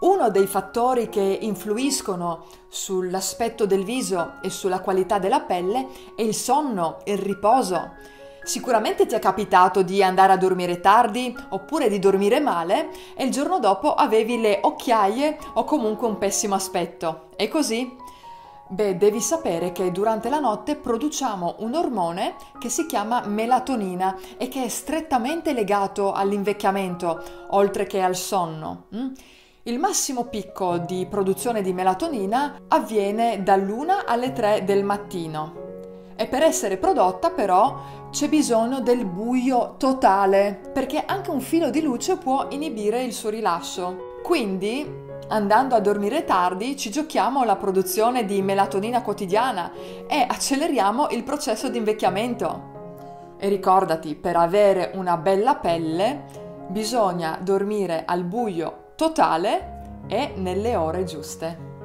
Uno dei fattori che influiscono sull'aspetto del viso e sulla qualità della pelle è il sonno, il riposo. Sicuramente ti è capitato di andare a dormire tardi oppure di dormire male e il giorno dopo avevi le occhiaie o comunque un pessimo aspetto. E così? Beh, devi sapere che durante la notte produciamo un ormone che si chiama melatonina e che è strettamente legato all'invecchiamento, oltre che al sonno. Mm? Il massimo picco di produzione di melatonina avviene dall'1 alle 3 del mattino e per essere prodotta però c'è bisogno del buio totale perché anche un filo di luce può inibire il suo rilascio. Quindi, andando a dormire tardi, ci giochiamo la produzione di melatonina quotidiana e acceleriamo il processo di invecchiamento. E ricordati, per avere una bella pelle bisogna dormire al buio totale e nelle ore giuste.